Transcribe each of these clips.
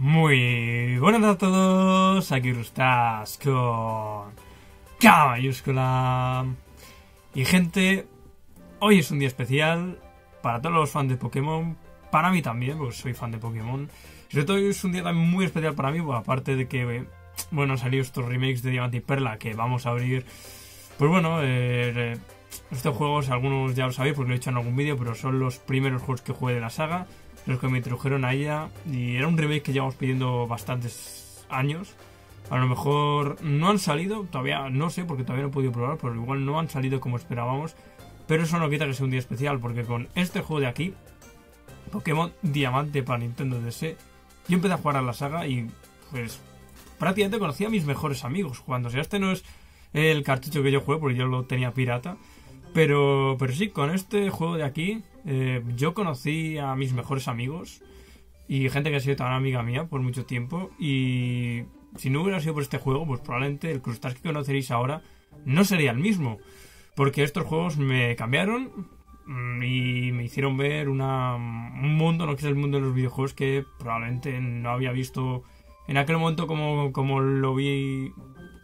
Muy buenas a todos, aquí estás con K mayúscula. Y gente, hoy es un día especial para todos los fans de Pokémon, para mí también, porque soy fan de Pokémon. Y sobre todo hoy es un día también muy especial para mí, pues, aparte de que, bueno, han salido estos remakes de Diamante y Perla que vamos a abrir. Pues bueno, eh, estos juegos, algunos ya lo sabéis porque lo he hecho en algún vídeo, pero son los primeros juegos que jugué de la saga, los que me introdujeron a ella. Y era un remake que llevamos pidiendo bastantes años. A lo mejor no han salido, todavía no sé porque todavía no he podido probar, pero igual no han salido como esperábamos. Pero eso no quita que sea un día especial, porque con este juego de aquí, Pokémon Diamante para Nintendo DS, yo empecé a jugar a la saga y pues prácticamente conocí a mis mejores amigos jugando. O sea, este no es el cartucho que yo jugué porque yo lo tenía pirata. Pero, pero sí, con este juego de aquí, eh, yo conocí a mis mejores amigos y gente que ha sido tan amiga mía por mucho tiempo. Y si no hubiera sido por este juego, pues probablemente el Crustáceo que conoceréis ahora no sería el mismo. Porque estos juegos me cambiaron mm, y me hicieron ver una, un mundo, lo que es el mundo de los videojuegos, que probablemente no había visto en aquel momento como, como lo vi,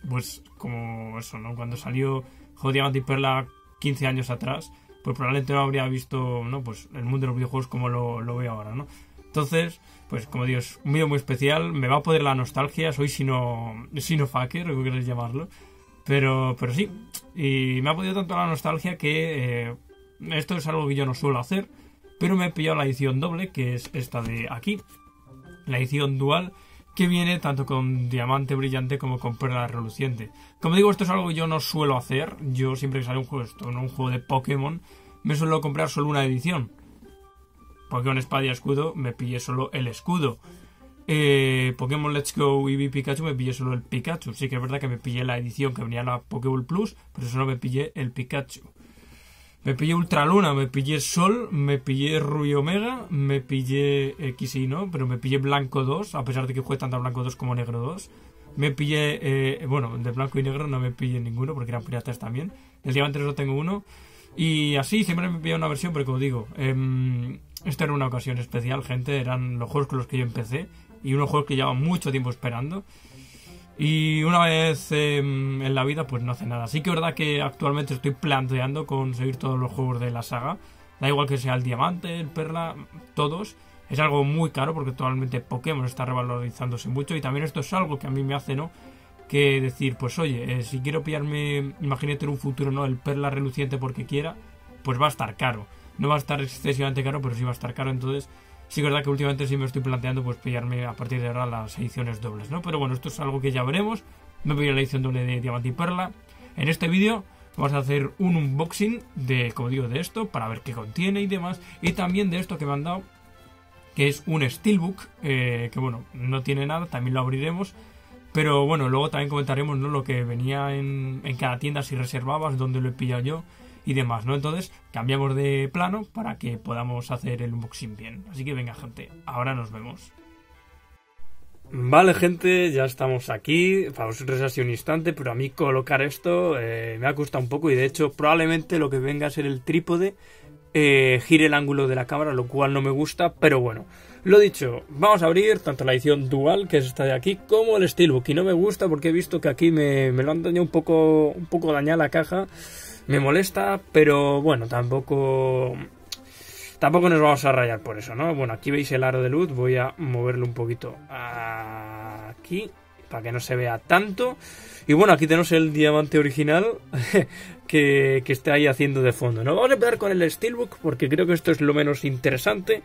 pues como eso, ¿no? Cuando salió Juego Diamante y Perla 15 años atrás, pues probablemente no habría visto, ¿no? Pues el mundo de los videojuegos como lo, lo veo ahora, ¿no? Entonces, pues como digo, es un vídeo muy especial, me va a poder la nostalgia, soy sino, sino fucker, como queréis llamarlo. Pero, pero sí, y me ha podido tanto la nostalgia que eh, esto es algo que yo no suelo hacer, pero me he pillado la edición doble, que es esta de aquí, la edición dual, que viene tanto con diamante brillante como con perla reluciente. Como digo, esto es algo que yo no suelo hacer, yo siempre que sale un juego, esto, ¿no? un juego de Pokémon, me suelo comprar solo una edición. Pokémon Espada y Escudo me pillé solo el escudo. Eh, Pokémon Let's Go Eevee Pikachu me pillé solo el Pikachu. Sí que es verdad que me pillé la edición que venía la Pokéball Plus, pero solo me pillé el Pikachu. Me pillé Ultra Luna, me pillé Sol, me pillé Rubio Omega, me pillé X y no, pero me pillé Blanco 2, a pesar de que juegue tanto Blanco 2 como Negro 2. Me pillé, eh, bueno, de Blanco y Negro no me pillé ninguno porque eran piratas también. El Diamante solo tengo uno. Y así siempre me pillé una versión, pero como digo, eh, esta era una ocasión especial, gente. Eran los juegos con los que yo empecé y unos juegos que llevaba mucho tiempo esperando. Y una vez eh, en la vida, pues no hace nada. Así que es verdad que actualmente estoy planteando conseguir todos los juegos de la saga. Da igual que sea el diamante, el perla, todos. Es algo muy caro porque actualmente Pokémon está revalorizándose mucho. Y también esto es algo que a mí me hace, ¿no? Que decir, pues oye, eh, si quiero pillarme, imagínate en un futuro, ¿no? El perla reluciente porque quiera, pues va a estar caro. No va a estar excesivamente caro, pero sí va a estar caro. Entonces, sí es verdad que últimamente sí me estoy planteando pues pillarme a partir de ahora las ediciones dobles, ¿no? Pero bueno, esto es algo que ya veremos. Me voy a la edición doble de Diamante y Perla. En este vídeo vamos a hacer un unboxing de, como digo, de esto para ver qué contiene y demás. Y también de esto que me han dado, que es un Steelbook, eh, que bueno, no tiene nada, también lo abriremos. Pero bueno, luego también comentaremos ¿no? lo que venía en, en cada tienda si reservabas, dónde lo he pillado yo y demás, ¿no? Entonces cambiamos de plano para que podamos hacer el unboxing bien. Así que venga gente, ahora nos vemos. Vale gente, ya estamos aquí, para vosotros ha sido un instante, pero a mí colocar esto eh, me ha costado un poco y de hecho probablemente lo que venga a ser el trípode eh, gire el ángulo de la cámara, lo cual no me gusta, pero bueno. Lo dicho, vamos a abrir tanto la edición dual, que es esta de aquí, como el Steelbook. Y no me gusta porque he visto que aquí me, me lo han dañado un poco, un poco dañada la caja me molesta, pero bueno, tampoco tampoco nos vamos a rayar por eso, ¿no? Bueno, aquí veis el aro de luz, voy a moverlo un poquito aquí para que no se vea tanto. Y bueno, aquí tenemos el diamante original que, que está ahí haciendo de fondo, ¿no? Vamos a empezar con el Steelbook porque creo que esto es lo menos interesante.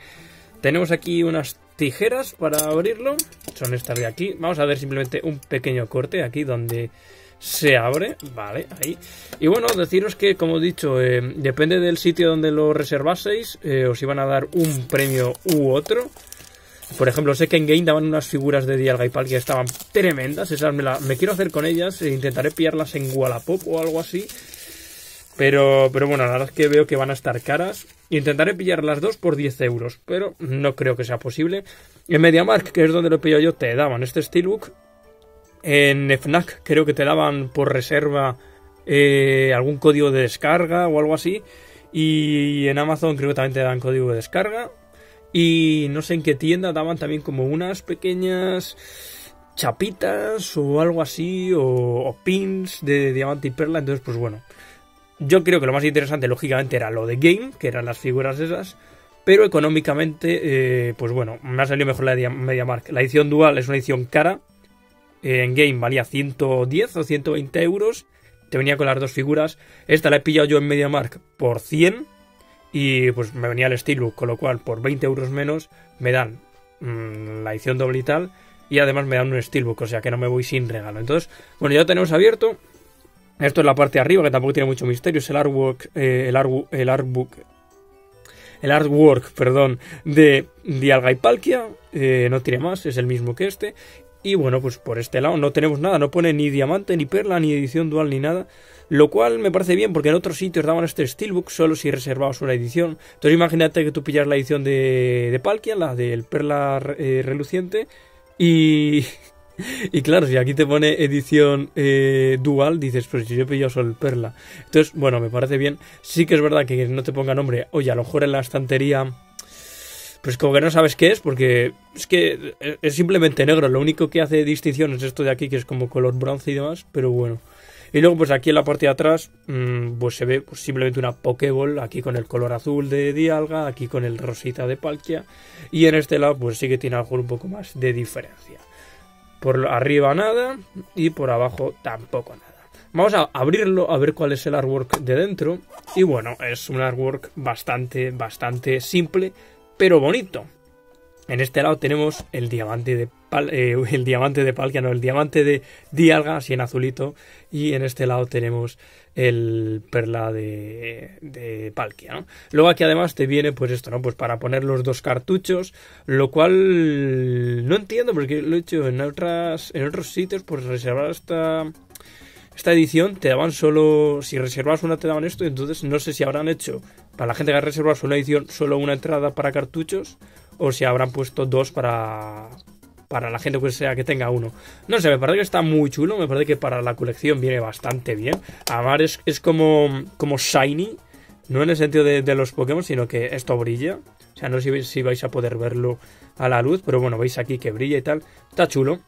Tenemos aquí unas tijeras para abrirlo, son estas de aquí. Vamos a ver simplemente un pequeño corte aquí donde se abre, vale, ahí. Y bueno, deciros que, como he dicho, eh, depende del sitio donde lo reservaseis, eh, os iban a dar un premio u otro. Por ejemplo, sé que en Game daban unas figuras de Dialga que estaban tremendas, esas me, me quiero hacer con ellas, e intentaré pillarlas en Wallapop o algo así. Pero, pero bueno, la verdad es que veo que van a estar caras. Intentaré pillar las dos por 10 euros, pero no creo que sea posible. En MediaMark, que es donde lo pillo yo, te daban este Steelbook en FNAC creo que te daban por reserva eh, algún código de descarga o algo así. Y en Amazon creo que también te dan código de descarga. Y no sé en qué tienda daban también como unas pequeñas chapitas o algo así, o, pins de diamante y perla. Entonces, pues bueno, yo creo que lo más interesante, lógicamente, era lo de Game, que eran las figuras esas. Pero económicamente, eh, pues bueno, me ha salido mejor la MediaMark. La edición dual es una edición cara. En Game valía 110 o 120 euros. Te venía con las dos figuras. Esta la he pillado yo en MediaMark por 100 y pues me venía el Steelbook, con lo cual por 20 euros menos me dan mm, la edición doble y tal, y además me dan un Steelbook, o sea que no me voy sin regalo. Entonces, bueno, ya lo tenemos abierto. Esto es la parte de arriba, que tampoco tiene mucho misterio, es el artwork, eh, el, el artbook, el artwork, perdón, de Dialga y Palkia, eh, no tiene más, es el mismo que este. Y bueno, pues por este lado no tenemos nada, no pone ni diamante, ni perla, ni edición dual, ni nada. Lo cual me parece bien porque en otros sitios daban este Steelbook solo si reservabas una edición. Entonces imagínate que tú pillas la edición de, de Palkia, la del Perla eh, reluciente, y, y claro, si aquí te pone edición eh, dual, dices, pues si yo he pillado solo el Perla. Entonces, bueno, me parece bien. Sí que es verdad que no te ponga nombre, oye, a lo mejor en la estantería pues como que no sabes qué es, porque es que es simplemente negro. Lo único que hace distinción es esto de aquí, que es como color bronce y demás, pero bueno. Y luego, pues aquí en la parte de atrás, mm, pues se ve pues, simplemente una Pokéball, aquí con el color azul de Dialga, aquí con el rosita de Palkia, y en este lado, pues sí que tiene algo un poco más de diferencia. Por arriba nada, y por abajo tampoco nada. Vamos a abrirlo a ver cuál es el artwork de dentro. Y bueno, es un artwork bastante, bastante simple, pero bonito. En este lado tenemos el diamante de eh, el diamante de Palkia, no, el diamante de Dialga, así en azulito, y en este lado tenemos el perla de, de Palkia, ¿no? Luego aquí además te viene, pues esto, ¿no? Pues para poner los dos cartuchos, lo cual no entiendo, porque lo he hecho en otras, en otros sitios, pues reservar esta, esta edición te daban solo, si reservas una te daban esto, entonces no sé si habrán hecho, para la gente que ha reservado una edición, solo una entrada para cartuchos, o si habrán puesto dos para, para la gente que sea que tenga uno. No sé, me parece que está muy chulo, me parece que para la colección viene bastante bien. Además es, es como, como shiny, no en el sentido de, los Pokémon, sino que esto brilla. O sea, no sé si vais a poder verlo a la luz, pero bueno, veis aquí que brilla y tal. Está chulo.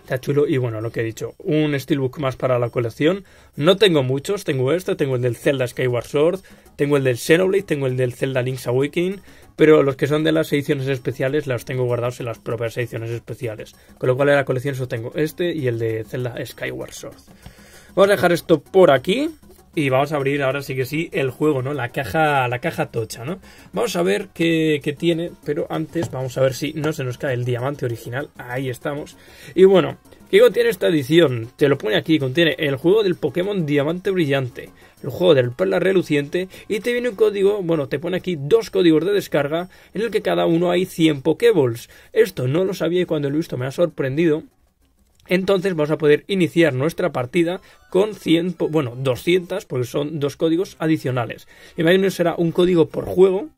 Está chulo y bueno, lo que he dicho, un Steelbook más para la colección. No tengo muchos, tengo este, tengo el del Zelda Skyward Sword, tengo el del Xenoblade, tengo el del Zelda Link's Awakening, pero los que son de las ediciones especiales los tengo guardados en las propias ediciones especiales. Con lo cual en la colección solo tengo este y el de Zelda Skyward Sword. Vamos a dejar esto por aquí. Y vamos a abrir ahora sí que sí el juego, ¿no? La caja, la caja tocha, ¿no? Vamos a ver qué, qué, tiene, pero antes vamos a ver si no se nos cae el diamante original. Ahí estamos. Y bueno, ¿qué contiene esta edición? Te lo pone aquí, contiene el juego del Pokémon Diamante Brillante, el juego del Perla Reluciente y te viene un código, bueno, te pone aquí dos códigos de descarga en el que cada uno hay 100 Pokéballs. Esto no lo sabía y cuando lo he visto me ha sorprendido entonces vamos a poder iniciar nuestra partida con 100, bueno, 200, porque son dos códigos adicionales. Imagino será un código por juego,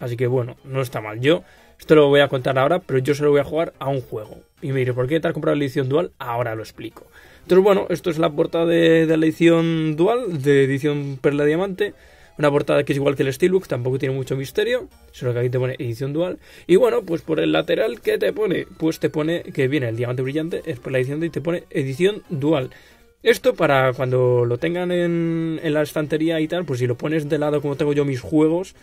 así que bueno, no está mal. Yo esto lo voy a contar ahora, pero yo solo voy a jugar a un juego. Y me diré, ¿por qué te has comprado la edición dual? Ahora lo explico. Entonces, bueno, esto es la portada de, de la edición dual, de edición Perla Diamante. Una portada que es igual que el Steelbook, tampoco tiene mucho misterio, solo que aquí te pone edición dual. Y bueno, pues por el lateral, ¿qué te pone? Pues te pone que viene el diamante brillante, es por la edición y te pone edición dual. Esto para cuando lo tengan en, en, la estantería y tal, pues si lo pones de lado como tengo yo mis juegos,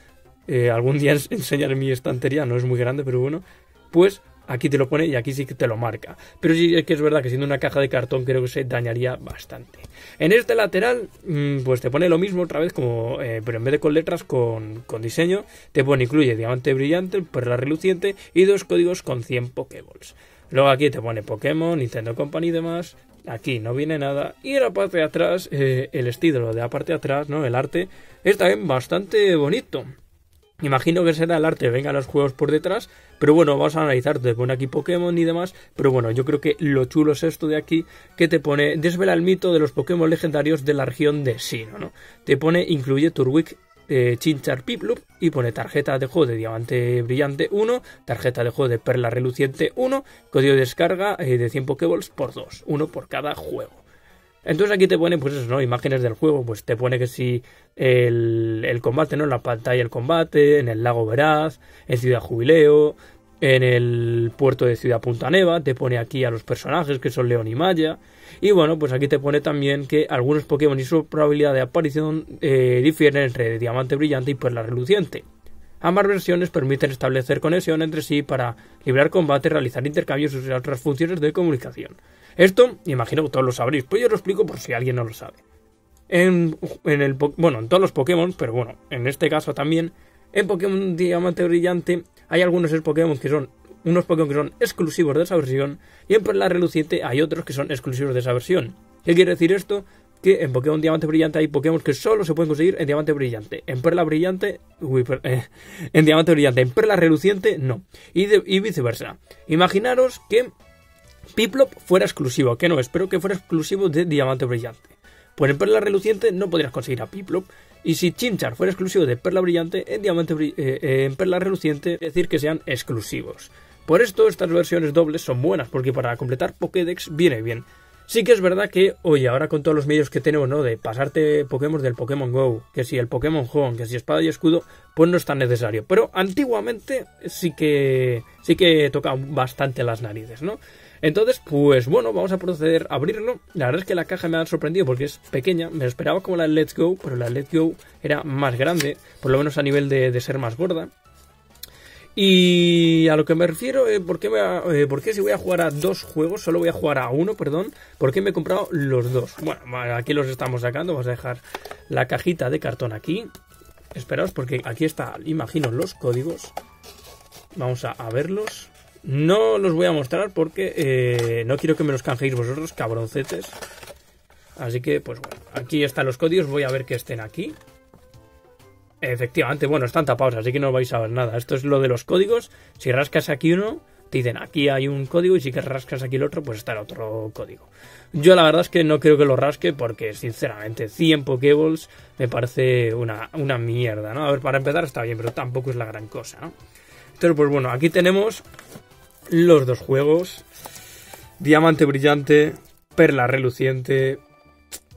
eh, algún día enseñaré mi estantería, no es muy grande, pero bueno, pues Aquí te lo pone y aquí sí que te lo marca. Pero sí que es verdad que siendo una caja de cartón creo que se dañaría bastante. En este lateral, mm, pues te pone lo mismo otra vez, como, eh, pero en vez de con letras, con, diseño, te pone incluye diamante brillante, perla reluciente y dos códigos con 100 Pokéballs. Luego aquí te pone Pokémon, Nintendo Company y demás. Aquí no viene nada. Y en la parte de atrás, eh, el estilo de la parte de atrás, ¿no? El arte, es también bastante bonito. Imagino que será el arte, vengan los juegos por detrás, pero bueno, vamos a analizar, te pone aquí Pokémon y demás, pero bueno, yo creo que lo chulo es esto de aquí, que te pone, desvela el mito de los Pokémon legendarios de la región de Sino, ¿no? Te pone, incluye Turwick, eh, Chinchar Piplup y pone tarjeta de juego de Diamante Brillante 1, tarjeta de juego de Perla Reluciente 1, código de descarga eh, de 100 Pokéballs por 2, uno por cada juego. Entonces aquí te pone, pues eso, ¿no? Imágenes del juego, pues te pone que si el, el combate, ¿no? En la pantalla el combate, en el lago Veraz, en Ciudad Jubileo, en el puerto de Ciudad Punta Neva, te pone aquí a los personajes que son León y Maya. Y bueno, pues aquí te pone también que algunos Pokémon y su probabilidad de aparición eh, difieren entre Diamante Brillante y Perla Reluciente. Ambas versiones permiten establecer conexión entre sí para librar combate, realizar intercambios y otras funciones de comunicación. Esto, imagino que todos lo sabréis, pues yo lo explico por si alguien no lo sabe. En, el, bueno, en todos los Pokémon, pero bueno, en este caso también, en Pokémon Diamante Brillante hay algunos Pokémon que son unos Pokémon que son exclusivos de esa versión y en Perla Reluciente hay otros que son exclusivos de esa versión. ¿Qué quiere decir esto? Que en Pokémon Diamante Brillante hay Pokémon que solo se pueden conseguir en Diamante Brillante. En Perla Brillante, uy, eh, en Diamante Brillante, en Perla Reluciente no. Y viceversa. Imaginaros que Piplop fuera exclusivo, que no, espero que fuera exclusivo de Diamante Brillante. Pues en Perla Reluciente no podrías conseguir a Piplop. Y si Chinchar fuera exclusivo de Perla Brillante, en, Diamante, eh, eh, en Perla Reluciente, decir que sean exclusivos. Por esto estas versiones dobles son buenas, porque para completar Pokédex viene bien. Sí que es verdad que, oye, ahora con todos los medios que tenemos, ¿no? De pasarte Pokémon del Pokémon Go, que si el Pokémon Home, que si Espada y Escudo, pues no es tan necesario. Pero antiguamente sí que sí que toca bastante las narices, ¿no? Entonces, pues bueno, vamos a proceder a abrirlo. La verdad es que la caja me ha sorprendido porque es pequeña. Me esperaba como la Let's Go, pero la Let's Go era más grande, por lo menos a nivel de, ser más gorda. Y a lo que me refiero, eh, ¿por, qué me, eh, ¿por, qué si voy a jugar a dos juegos, solo voy a jugar a uno, perdón? ¿Por qué me he comprado los dos? Bueno, aquí los estamos sacando, vamos a dejar la cajita de cartón aquí. Esperaos porque aquí está, imagino, los códigos. Vamos a verlos. No los voy a mostrar porque eh, no quiero que me los canjeéis vosotros, cabroncetes. Así que, pues bueno, aquí están los códigos. Voy a ver que estén aquí. Efectivamente, bueno, están tapados, así que no vais a ver nada. Esto es lo de los códigos. Si rascas aquí uno, te dicen aquí hay un código y si que rascas aquí el otro, pues está el otro código. Yo la verdad es que no creo que lo rasque porque, sinceramente, 100 Pokéballs me parece una, una mierda, ¿no? A ver, para empezar está bien, pero tampoco es la gran cosa, ¿no? Entonces, pues bueno, aquí tenemos los dos juegos. Diamante brillante, perla reluciente.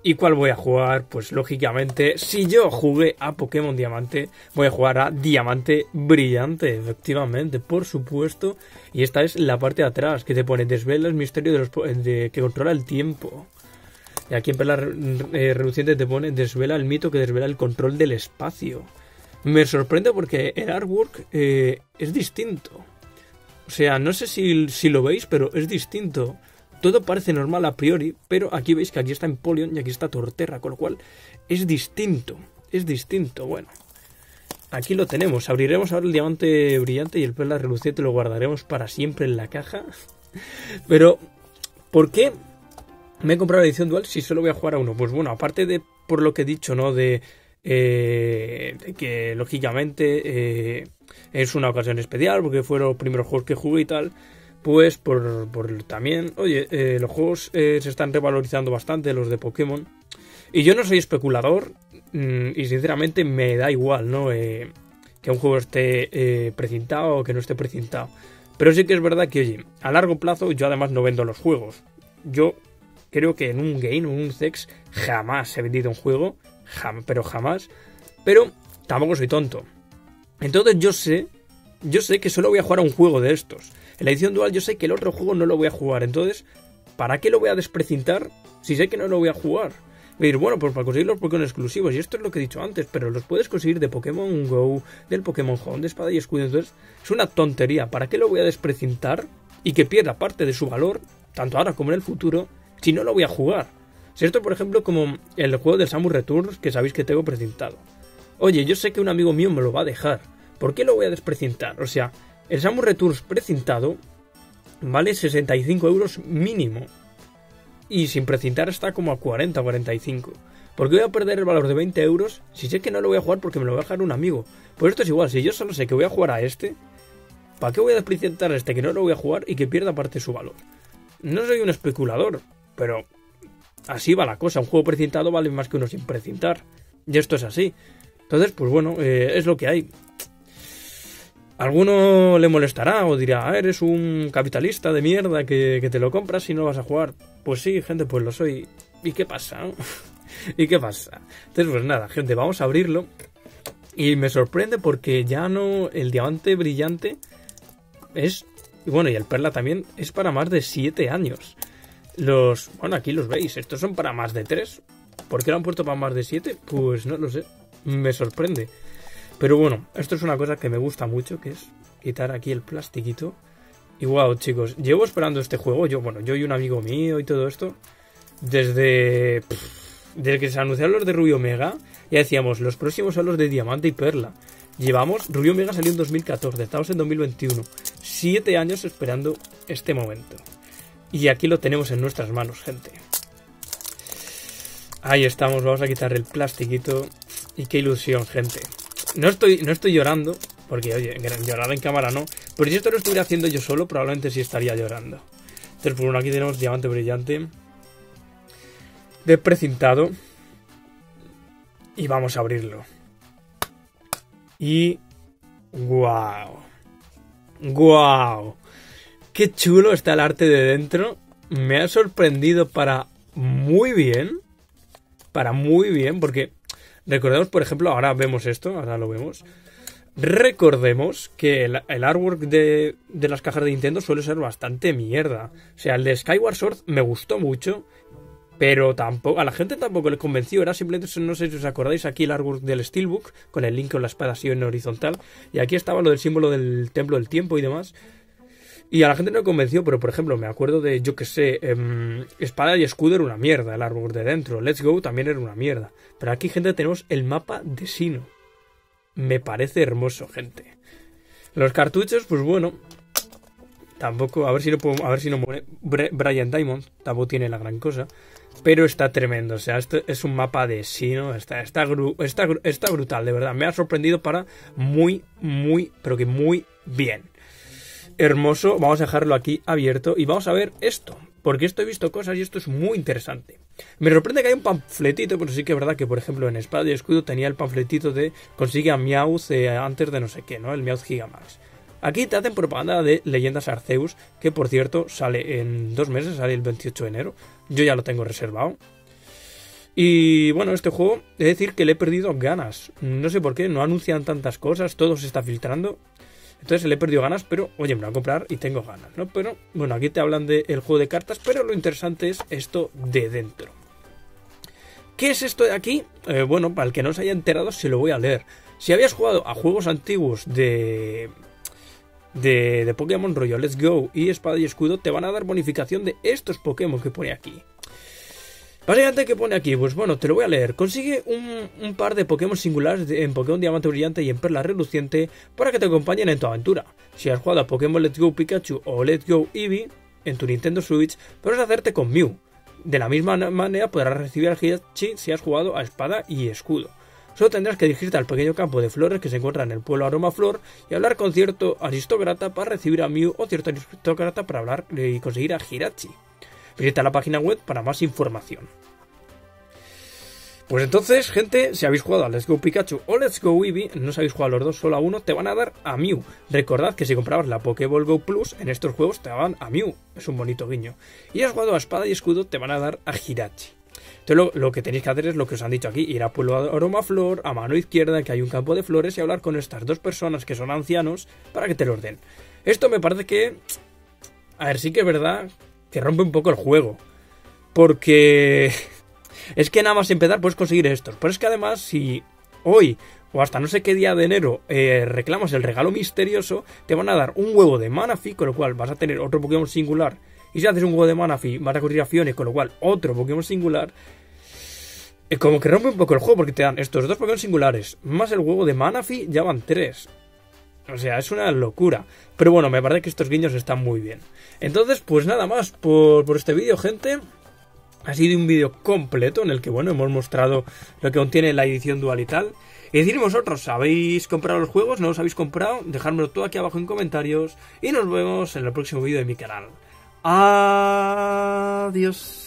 ¿Y cuál voy a jugar? Pues lógicamente, si yo jugué a Pokémon Diamante, voy a jugar a Diamante Brillante, efectivamente, por supuesto. Y esta es la parte de atrás, que te pone desvela el misterio de los que controla el tiempo. Y aquí en Perla eh, Reluciente te pone desvela el mito que desvela el control del espacio. Me sorprende porque el artwork eh, es distinto. O sea, no sé si, lo veis, pero es distinto. Todo parece normal a priori, pero aquí veis que aquí está Empoleon y aquí está Torterra, con lo cual es distinto. Es distinto, bueno. Aquí lo tenemos. Abriremos ahora el diamante brillante y el perla reluciente lo guardaremos para siempre en la caja. Pero, ¿por qué me he comprado la edición dual si solo voy a jugar a uno? Pues bueno, aparte de por lo que he dicho, ¿no? De, eh, que lógicamente eh, es una ocasión especial porque fueron los primeros juegos que jugué y tal. Pues por, por también, oye, eh, los juegos eh, se están revalorizando bastante, los de Pokémon. Y yo no soy especulador mm, y sinceramente me da igual, ¿no? Que un juego esté precintado o que no esté precintado. Pero sí que es verdad que, oye, a largo plazo yo además no vendo los juegos. Yo creo que en un game, en un sex, jamás he vendido un juego, pero jamás. Pero tampoco soy tonto. Entonces yo sé, yo sé que solo voy a jugar a un juego de estos. En la edición dual yo sé que el otro juego no lo voy a jugar. Entonces, ¿para qué lo voy a desprecintar si sé que no lo voy a jugar? Voy a ir, bueno, pues para conseguir los Pokémon exclusivos. Y esto es lo que he dicho antes, pero los puedes conseguir de Pokémon Go, del Pokémon Home, de Espada y Escudo. Entonces, es una tontería. ¿Para qué lo voy a desprecintar y que pierda parte de su valor, tanto ahora como en el futuro, si no lo voy a jugar? Si esto, por ejemplo, como el juego del Samus Returns, que sabéis que tengo precintado. Oye, yo sé que un amigo mío me lo va a dejar. ¿Por qué lo voy a desprecintar? O sea, el Samus Returns precintado vale 65 euros mínimo. Y sin precintar está como a 40 45. ¿Por qué voy a perder el valor de 20 euros si sé que no lo voy a jugar porque me lo va a dejar un amigo? Pues esto es igual, si yo solo sé que voy a jugar a este, ¿para qué voy a desprecintar a este que no lo voy a jugar y que pierda parte de su valor? No soy un especulador, pero así va la cosa. Un juego precintado vale más que uno sin precintar. Y esto es así. Entonces, pues bueno, eh, es lo que hay. Alguno le molestará o dirá, ah, eres un capitalista de mierda que, te lo compras y no vas a jugar. Pues sí, gente, pues lo soy. ¿y qué pasa? ¿Y qué pasa? Entonces, pues nada, gente, vamos a abrirlo. Y me sorprende porque ya no. El diamante brillante es. Bueno, y el perla también es para más de 7 años. Los. Bueno, aquí los veis. Estos son para más de 3. ¿Por qué lo han puesto para más de 7? Pues no lo sé. Me sorprende. Pero bueno, esto es una cosa que me gusta mucho, que es quitar aquí el plastiquito. Y wow, chicos, llevo esperando este juego. Yo, bueno, yo y un amigo mío y todo esto. Desde. desde que se anunciaron los de Rubio Omega. Ya decíamos, los próximos son los de Diamante y Perla. Llevamos. Rubio Omega salió en 2014, estamos en 2021. Siete años esperando este momento. Y aquí lo tenemos en nuestras manos, gente. Ahí estamos, vamos a quitar el plastiquito. Y qué ilusión, gente. No estoy, no estoy llorando, porque oye, llorar en cámara no. Pero si esto lo estuviera haciendo yo solo, probablemente sí estaría llorando. Entonces, por uno aquí tenemos diamante brillante. De precintado. Y vamos a abrirlo. Y... ¡Guau! ¡Guau! ¡Qué chulo está el arte de dentro! Me ha sorprendido para muy bien. Para muy bien, porque recordemos, por ejemplo, ahora vemos esto, ahora lo vemos. Recordemos que el, artwork de, de, las cajas de Nintendo suele ser bastante mierda. O sea, el de Skyward Sword me gustó mucho pero tampoco, a la gente tampoco le convenció, era simplemente, no sé si os acordáis, aquí el artwork del Steelbook, con el link con la espada así en horizontal, y aquí estaba lo del símbolo del templo del tiempo y demás. Y a la gente no convenció, pero por ejemplo, me acuerdo de, yo que sé, em, espada y escudo era una mierda, el artwork de dentro, Let's Go también era una mierda. Pero aquí, gente, tenemos el mapa de Sino. Me parece hermoso, gente. Los cartuchos, pues bueno, tampoco, a ver si no puedo, a ver si no muere. Brian Diamond tampoco tiene la gran cosa. Pero está tremendo, o sea, esto es un mapa de sí, ¿no? Está, está, está, está brutal, de verdad. Me ha sorprendido para muy, muy, pero que muy bien. Hermoso, vamos a dejarlo aquí abierto y vamos a ver esto. Porque esto he visto cosas y esto es muy interesante. Me sorprende que haya un panfletito, pero sí que es verdad que, por ejemplo, en Espada y Escudo tenía el panfletito de consigue a Meowth eh, antes de no sé qué, ¿no? El Meowth Gigamax. Aquí te hacen propaganda de Leyendas Arceus, que por cierto sale en dos meses, sale el 28 de enero. Yo ya lo tengo reservado. Y bueno, este juego, he de decir que le he perdido ganas. No sé por qué, no anuncian tantas cosas, todo se está filtrando. Entonces le he perdido ganas, pero oye, me lo voy a comprar y tengo ganas, ¿no? Pero bueno, aquí te hablan del juego de cartas, pero lo interesante es esto de dentro. ¿Qué es esto de aquí? Eh, bueno, para el que no se haya enterado, se lo voy a leer. Si habías jugado a juegos antiguos de de, de Pokémon rollo Let's Go y Espada y Escudo te van a dar bonificación de estos Pokémon que pone aquí. Básicamente, ¿qué pone aquí? Pues bueno, te lo voy a leer. Consigue un, par de Pokémon singulares en Pokémon Diamante Brillante y en Perla Reluciente para que te acompañen en tu aventura. Si has jugado a Pokémon Let's Go Pikachu o Let's Go Eevee en tu Nintendo Switch, puedes hacerte con Mew. De la misma manera podrás recibir al Hidachi si has jugado a Espada y Escudo. Solo tendrás que dirigirte al pequeño campo de flores que se encuentra en el pueblo Aromaflor y hablar con cierto aristócrata para recibir a Mew o cierto aristócrata para hablar y conseguir a Hirachi. Visita la página web para más información. Pues entonces, gente, si habéis jugado a Let's Go Pikachu o Let's Go Eevee, no os habéis jugado a los dos solo a uno, te van a dar a Mew. Recordad que si comprabas la Pokéball Go Plus, en estos juegos te daban a Mew. Es un bonito guiño. Y has jugado a Espada y Escudo, te van a dar a Hirachi. Entonces lo, que tenéis que hacer es lo que os han dicho aquí, ir a Pueblo Aroma Flor, a mano izquierda, que hay un campo de flores, y hablar con estas dos personas que son ancianos para que te lo den. Esto me parece que... A ver, sí que es verdad que rompe un poco el juego. Porque... es que nada más empezar puedes conseguir estos. Pero es que además, si hoy o hasta no sé qué día de enero eh, reclamas el regalo misterioso, te van a dar un huevo de Manafi, con lo cual vas a tener otro Pokémon singular y si haces un juego de Manafi, vas a correr a Fiones, con lo cual otro Pokémon singular. Es como que rompe un poco el juego porque te dan estos dos Pokémon singulares, más el juego de Manafi, ya van tres. O sea, es una locura. Pero bueno, me parece que estos guiños están muy bien. Entonces, pues nada más por, por este vídeo, gente. Ha sido un vídeo completo en el que, bueno, hemos mostrado lo que contiene la edición dual y tal. Y decir vosotros, ¿habéis comprado los juegos? ¿No los habéis comprado? Dejármelo todo aquí abajo en comentarios. Y nos vemos en el próximo vídeo de mi canal. Adiós.